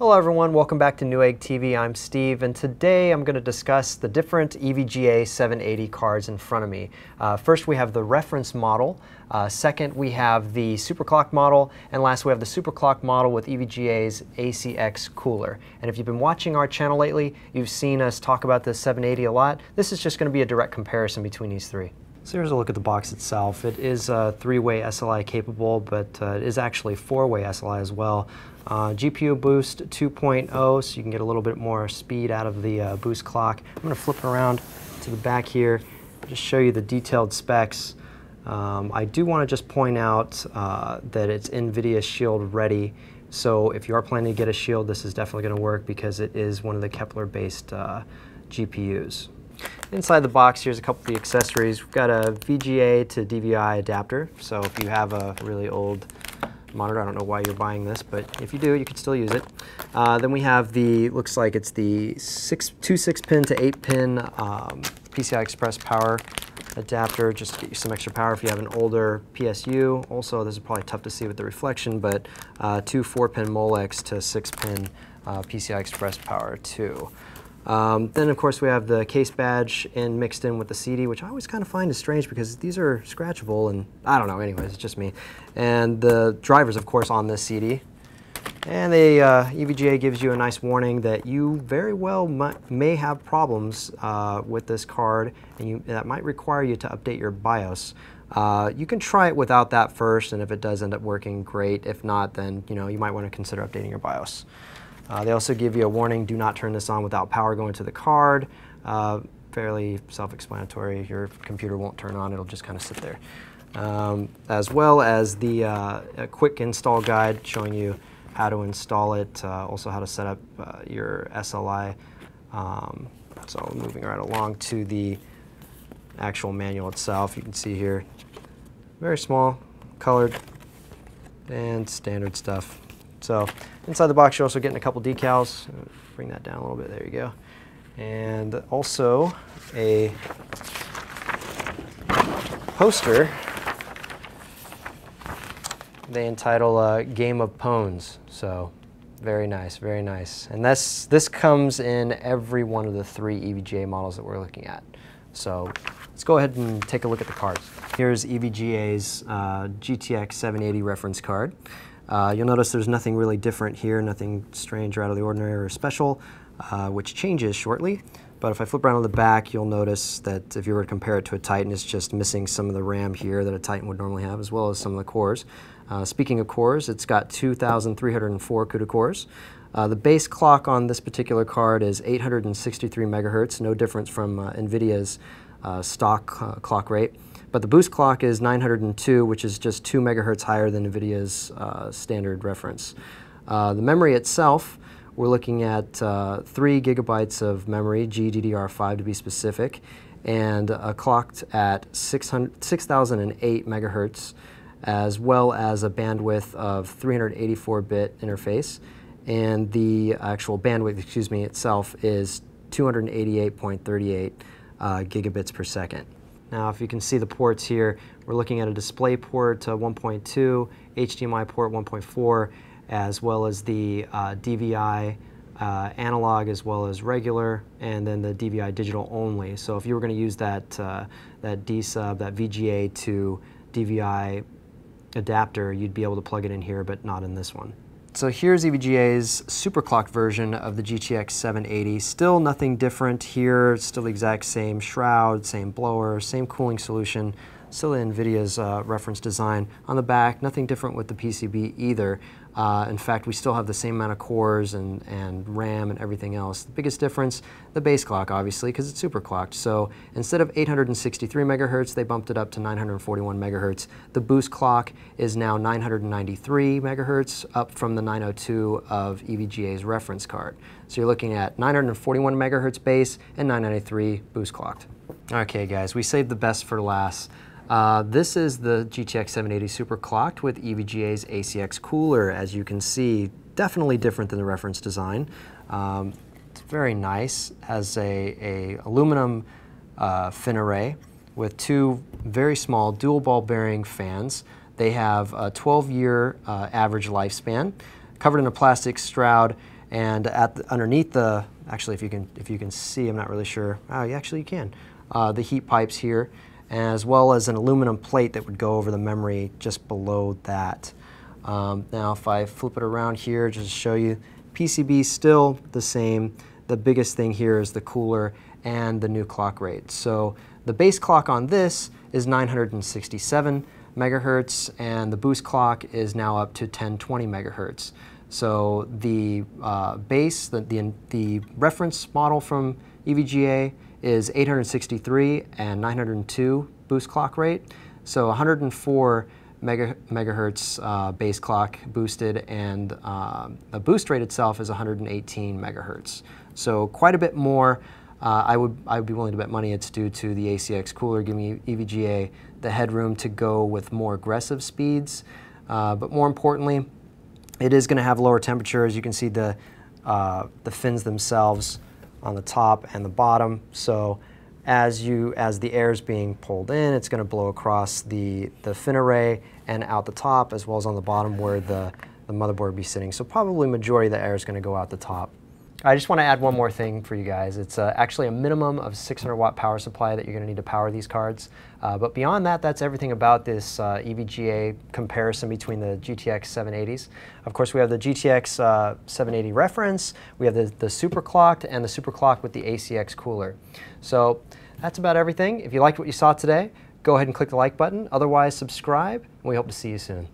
Hello everyone, welcome back to Newegg TV. I'm Steve and today I'm going to discuss the different EVGA 780 cards in front of me. Uh, first we have the reference model, uh, second we have the superclock model, and last we have the superclock model with EVGA's ACX cooler. And if you've been watching our channel lately, you've seen us talk about the 780 a lot. This is just going to be a direct comparison between these three. So here's a look at the box itself. It is uh, three-way SLI capable, but uh, it is actually four-way SLI as well. Uh, GPU boost 2.0, so you can get a little bit more speed out of the uh, boost clock. I'm going to flip it around to the back here, just show you the detailed specs. Um, I do want to just point out uh, that it's NVIDIA Shield ready, so if you are planning to get a Shield, this is definitely going to work because it is one of the Kepler-based uh, GPUs. Inside the box, here's a couple of the accessories. We've got a VGA to DVI adapter, so if you have a really old monitor, I don't know why you're buying this, but if you do, you could still use it. Uh, then we have the, looks like it's the six, two 6-pin to 8-pin um, PCI Express power adapter, just to get you some extra power if you have an older PSU. Also, this is probably tough to see with the reflection, but uh, two 4-pin Molex to 6-pin uh, PCI Express power too. Um, then of course we have the case badge and mixed in with the CD, which I always kind of find is strange because these are scratchable and I don't know, anyways, it's just me. And the drivers of course on this CD. And the uh, EVGA gives you a nice warning that you very well may have problems uh, with this card and you, that might require you to update your BIOS. Uh, you can try it without that first and if it does end up working, great. If not, then you know you might want to consider updating your BIOS. Uh, they also give you a warning, do not turn this on without power going to the card. Uh, fairly self-explanatory. Your computer won't turn on, it'll just kind of sit there. Um, as well as the uh, quick install guide showing you how to install it, uh, also how to set up uh, your SLI. Um, so moving right along to the actual manual itself, you can see here, very small, colored, and standard stuff. So inside the box, you're also getting a couple decals. Bring that down a little bit. There you go. And also a poster they entitle uh, Game of Pwns. So very nice, very nice. And this, this comes in every one of the three EVGA models that we're looking at. So let's go ahead and take a look at the cards. Here's EVGA's uh, GTX 780 reference card. Uh, you'll notice there's nothing really different here, nothing strange or out of the ordinary or special, uh, which changes shortly. But if I flip around on the back, you'll notice that if you were to compare it to a Titan, it's just missing some of the RAM here that a Titan would normally have, as well as some of the cores. Uh, speaking of cores, it's got 2,304 CUDA cores. Uh, the base clock on this particular card is 863 megahertz, no difference from uh, NVIDIA's uh, stock uh, clock rate. But the boost clock is 902, which is just 2 megahertz higher than NVIDIA's uh, standard reference. Uh, the memory itself, we're looking at uh, 3 gigabytes of memory, GDDR5 to be specific, and clocked at 6008 megahertz, as well as a bandwidth of 384-bit interface. And the actual bandwidth, excuse me, itself is 288.38 uh, gigabits per second. Now if you can see the ports here, we're looking at a display port uh, 1.2, HDMI port 1.4, as well as the uh, DVI uh, analog as well as regular, and then the DVI digital only. So if you were going to use that, uh, that D-sub, that VGA to DVI adapter, you'd be able to plug it in here, but not in this one. So here's EVGA's superclocked version of the GTX 780. Still nothing different here, still the exact same shroud, same blower, same cooling solution, still NVIDIA's uh, reference design. On the back, nothing different with the PCB either. Uh, in fact, we still have the same amount of cores and, and RAM and everything else. The biggest difference, the base clock, obviously, because it's super clocked. So instead of 863 megahertz, they bumped it up to 941 megahertz. The boost clock is now 993 megahertz, up from the 902 of EVGA's reference card. So you're looking at 941 megahertz base and 993 boost clocked. Okay, guys, we saved the best for last. Uh, this is the GTX 780 super clocked with EVGA's ACX cooler. As you can see, definitely different than the reference design. Um, it's very nice. Has a, a aluminum uh, fin array with two very small dual ball bearing fans. They have a 12 year uh, average lifespan, covered in a plastic shroud, And at the, underneath the, actually if you can if you can see, I'm not really sure. Oh, yeah, actually you can. Uh, the heat pipes here, as well as an aluminum plate that would go over the memory just below that. Um, now if I flip it around here just to show you, PCB still the same. The biggest thing here is the cooler and the new clock rate. So the base clock on this is 967 megahertz and the boost clock is now up to 1020 megahertz. So the uh, base, the, the, the reference model from EVGA is 863 and 902 boost clock rate. So 104 mega, megahertz uh, base clock boosted, and uh, the boost rate itself is 118 megahertz. So quite a bit more. Uh, I would I would be willing to bet money it's due to the ACX cooler giving EVGA the headroom to go with more aggressive speeds. Uh, but more importantly, it is going to have lower temperatures. You can see the uh, the fins themselves on the top and the bottom. So as you as the air is being pulled in, it's going to blow across the the fin array and out the top, as well as on the bottom where the the motherboard will be sitting. So probably majority of the air is going to go out the top. I just want to add one more thing for you guys. It's uh, actually a minimum of 600 watt power supply that you're going to need to power these cards. Uh, but beyond that, that's everything about this uh, EVGA comparison between the GTX 780s. Of course, we have the GTX uh, 780 reference, we have the, the superclocked, and the superclocked with the ACX cooler. So that's about everything. If you liked what you saw today, go ahead and click the like button. Otherwise, subscribe, and we hope to see you soon.